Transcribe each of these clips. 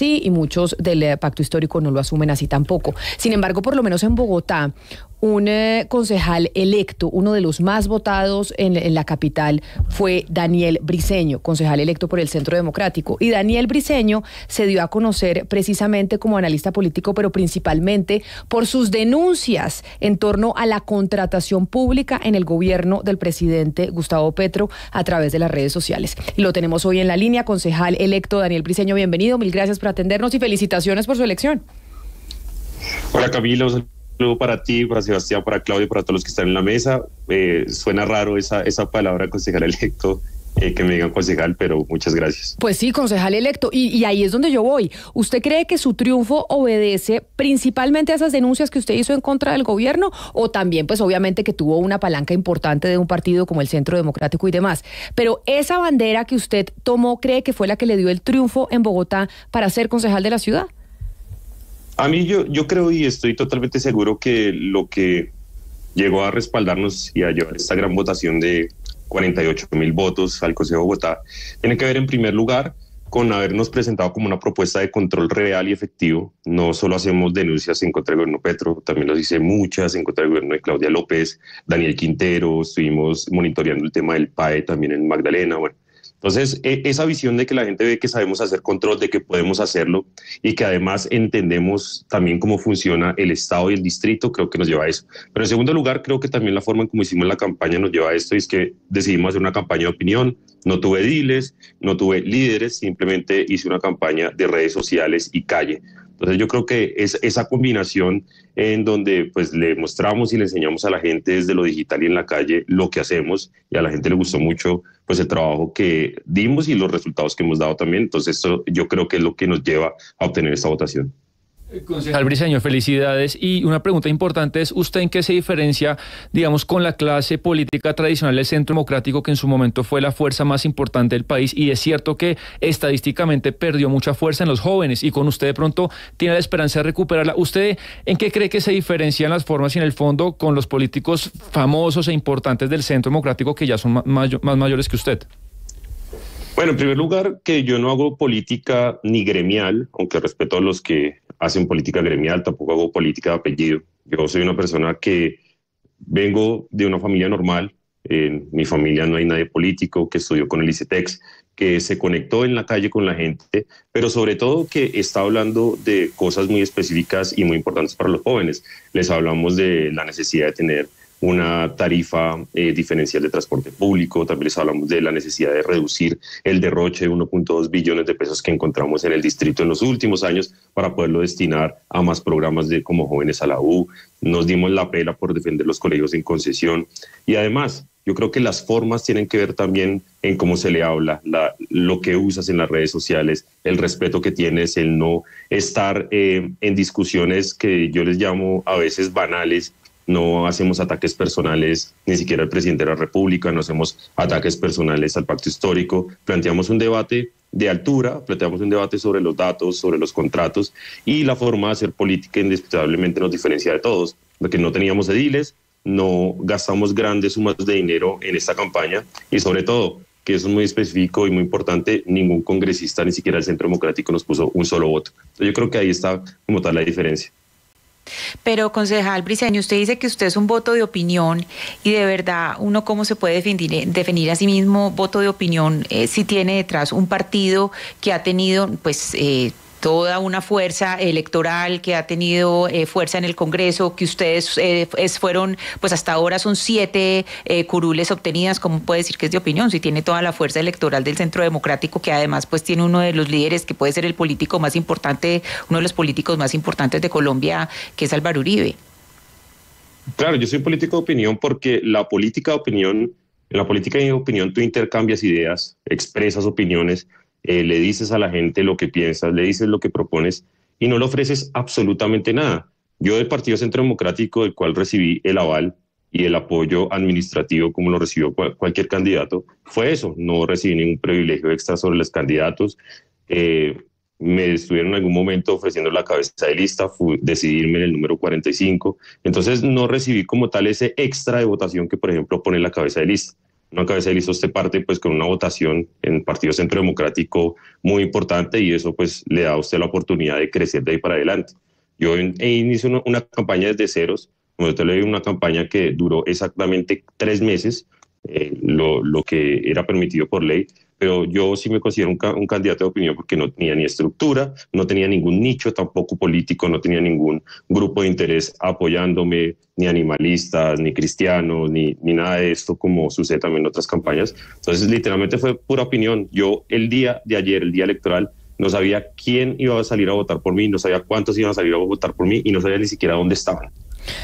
y muchos del eh, pacto histórico no lo asumen así tampoco. Sin embargo, por lo menos en Bogotá, un eh, concejal electo, uno de los más votados en, la capital, fue Daniel Briceño, concejal electo por el Centro Democrático. Y Daniel Briceño se dio a conocer precisamente como analista político, pero principalmente por sus denuncias en torno a la contratación pública en el gobierno del presidente Gustavo Petro a través de las redes sociales. Y lo tenemos hoy en la línea, concejal electo Daniel Briceño, bienvenido, mil gracias por atendernos y felicitaciones por su elección. Hola Camilo, saludo para ti, para Sebastián, para Claudio, para todos los que están en la mesa. Eh, suena raro esa, esa palabra concejal electo. Eh, que me digan concejal, pero muchas gracias. Pues sí, concejal electo. Y, y, ahí es donde yo voy. ¿Usted cree que su triunfo obedece principalmente a esas denuncias que usted hizo en contra del gobierno? O también, pues obviamente que tuvo una palanca importante de un partido como el Centro Democrático y demás. Pero esa bandera que usted tomó, ¿cree que fue la que le dio el triunfo en Bogotá para ser concejal de la ciudad? A mí yo, yo creo y estoy totalmente seguro que lo que llegó a respaldarnos y a llevar esta gran votación de 48 mil votos al Consejo de Bogotá tiene que ver en primer lugar con habernos presentado como una propuesta de control real y efectivo. No solo hacemos denuncias en contra del gobierno Petro, también nos hice muchas en contra del gobierno de Claudia López, Daniel Quintero, estuvimos monitoreando el tema del PAE también en Magdalena. Bueno, entonces, e, esa visión de que la gente ve que sabemos hacer control, de que podemos hacerlo y que además entendemos también cómo funciona el Estado y el distrito, creo que nos lleva a eso. Pero en segundo lugar, creo que también la forma en cómo hicimos la campaña nos lleva a esto, es que decidimos hacer una campaña de opinión, no tuve diles, no tuve líderes, simplemente hice una campaña de redes sociales y calle. Entonces yo creo que es esa combinación en donde pues le mostramos y le enseñamos a la gente desde lo digital y en la calle lo que hacemos y a la gente le gustó mucho pues el trabajo que dimos y los resultados que hemos dado también. Entonces esto yo creo que es lo que nos lleva a obtener esta votación. Concejal Briseño, felicidades. Y una pregunta importante es, ¿usted en qué se diferencia, digamos, con la clase política tradicional del Centro Democrático, que en su momento fue la fuerza más importante del país? Y es cierto que estadísticamente perdió mucha fuerza en los jóvenes y con usted de pronto tiene la esperanza de recuperarla. ¿Usted en qué cree que se diferencian las formas y en el fondo con los políticos famosos e importantes del Centro Democrático que ya son más mayores que usted? Bueno, en primer lugar, que yo no hago política ni gremial, aunque respeto a los que hacen política gremial, tampoco hago política de apellido. Yo soy una persona que vengo de una familia normal, en mi familia no hay nadie político, que estudió con el ICETEX, que se conectó en la calle con la gente, pero sobre todo que está hablando de cosas muy específicas y muy importantes para los jóvenes. Les hablamos de la necesidad de tener una tarifa eh, diferencial de transporte público, también les hablamos de la necesidad de reducir el derroche de 1.2 billones de pesos que encontramos en el distrito en los últimos años para poderlo destinar a más programas de como jóvenes a la U. Nos dimos la pela por defender los colegios en concesión y además yo creo que las formas tienen que ver también en cómo se le habla, la, lo que usas en las redes sociales, el respeto que tienes, el no estar eh, en discusiones que yo les llamo a veces banales no hacemos ataques personales ni siquiera al presidente de la República, no hacemos ataques personales al pacto histórico, planteamos un debate de altura, planteamos un debate sobre los datos, sobre los contratos y la forma de hacer política indisputablemente nos diferencia de todos, porque no teníamos ediles, no gastamos grandes sumas de dinero en esta campaña y sobre todo, que eso es muy específico y muy importante, ningún congresista, ni siquiera el Centro Democrático nos puso un solo voto. yo creo que ahí está como tal la diferencia. Pero, concejal Briceño, usted dice que usted es un voto de opinión y de verdad, uno cómo se puede definir, definir a sí mismo voto de opinión eh, si tiene detrás un partido que ha tenido, pues, eh, toda una fuerza electoral que ha tenido eh, fuerza en el Congreso, que ustedes eh, fueron, pues hasta ahora son siete eh, curules obtenidas, ¿cómo puede decir que es de opinión? Si tiene toda la fuerza electoral del Centro Democrático, que además pues tiene uno de los líderes que puede ser el político más importante, uno de los políticos más importantes de Colombia, que es Álvaro Uribe. Claro, yo soy político de opinión porque la política de opinión, en la política de opinión tú intercambias ideas, expresas opiniones, eh, le dices a la gente lo que piensas, le dices lo que propones y no le ofreces absolutamente nada. Yo del Partido Centro Democrático, del cual recibí el aval y el apoyo administrativo como lo recibió cualquier candidato, fue eso, no recibí ningún privilegio extra sobre los candidatos. Eh, me estuvieron en algún momento ofreciendo la cabeza de lista, decidirme en el número 45, entonces no recibí como tal ese extra de votación que, por ejemplo, pone la cabeza de lista. Una cabeza de lista usted parte pues con una votación en el Partido Centro Democrático muy importante y eso pues le da a usted la oportunidad de crecer de ahí para adelante. Yo inicio una, una campaña desde ceros, como te le digo, una campaña que duró exactamente tres meses, eh, lo, lo, que era permitido por ley, pero yo sí me considero un, candidato de opinión porque no tenía ni estructura, no tenía ningún nicho tampoco político, no tenía ningún grupo de interés apoyándome, ni animalistas, ni cristianos, ni, ni nada de esto como sucede también en otras campañas. Entonces, literalmente fue pura opinión. Yo el día de ayer, el día electoral, no sabía quién iba a salir a votar por mí, no sabía cuántos iban a salir a votar por mí y no sabía ni siquiera dónde estaban.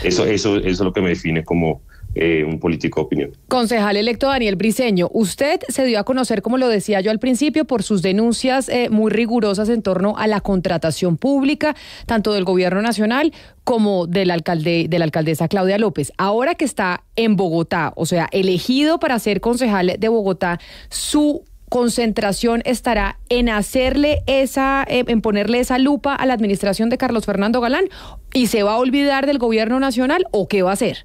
Eso, eso, eso es lo que me define como eh, un político opinión. Concejal electo Daniel Briceño, usted se dio a conocer, como lo decía yo al principio, por sus denuncias eh, muy rigurosas en torno a la contratación pública, tanto del gobierno nacional como del de la alcaldesa Claudia López. Ahora que está en Bogotá, o sea, elegido para ser concejal de Bogotá, su concentración estará en hacerle esa, eh, en ponerle esa lupa a la administración de Carlos Fernando Galán y se va a olvidar del gobierno nacional o qué va a hacer?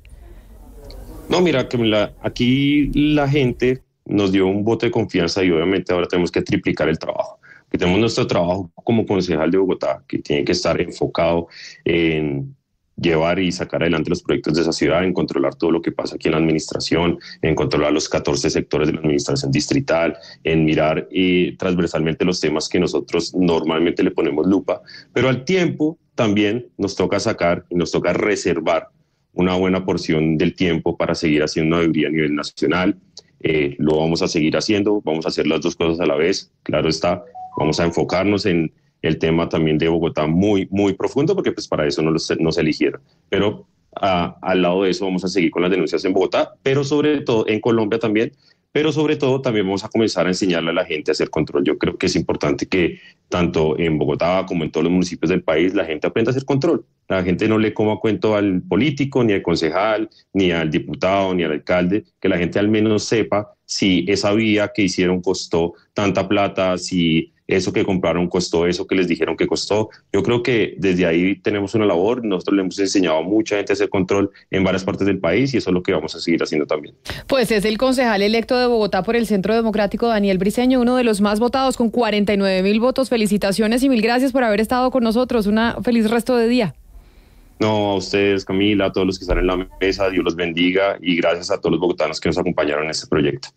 No, mira, que aquí la gente nos dio un voto de confianza y obviamente ahora tenemos que triplicar el trabajo. Que tenemos nuestro trabajo como concejal de Bogotá, que tiene que estar enfocado en llevar y sacar adelante los proyectos de esa ciudad, en controlar todo lo que pasa aquí en la administración, en controlar los 14 sectores de la administración distrital, en mirar y transversalmente los temas que nosotros normalmente le ponemos lupa, pero al tiempo también nos toca sacar y nos toca reservar una buena porción del tiempo para seguir haciendo auditoría a nivel nacional. Eh, lo vamos a seguir haciendo, vamos a hacer las dos cosas a la vez, claro está, vamos a enfocarnos en el tema también de Bogotá muy, muy profundo, porque pues para eso no nos eligieron. Pero al lado de eso vamos a seguir con las denuncias en Bogotá, pero sobre todo en Colombia también, pero sobre todo también vamos a comenzar a enseñarle a la gente a hacer control. Yo creo que es importante que tanto en Bogotá como en todos los municipios del país la gente aprenda a hacer control. La gente no le coma cuento al político, ni al concejal, ni al diputado, ni al alcalde, que la gente al menos sepa si esa vía que hicieron costó tanta plata, si eso que compraron costó eso que les dijeron que costó. Yo creo que desde ahí tenemos una labor. Nosotros le hemos enseñado a mucha gente a hacer control en varias partes del país y eso es lo que vamos a seguir haciendo también. Pues es el concejal electo de Bogotá por el Centro Democrático, Daniel Briceño, uno de los más votados con 49 mil votos. Felicitaciones y mil gracias por haber estado con nosotros. Una feliz resto de día. No, a ustedes, Camila, a todos los que están en la mesa, Dios los bendiga y gracias a todos los bogotanos que nos acompañaron en este proyecto.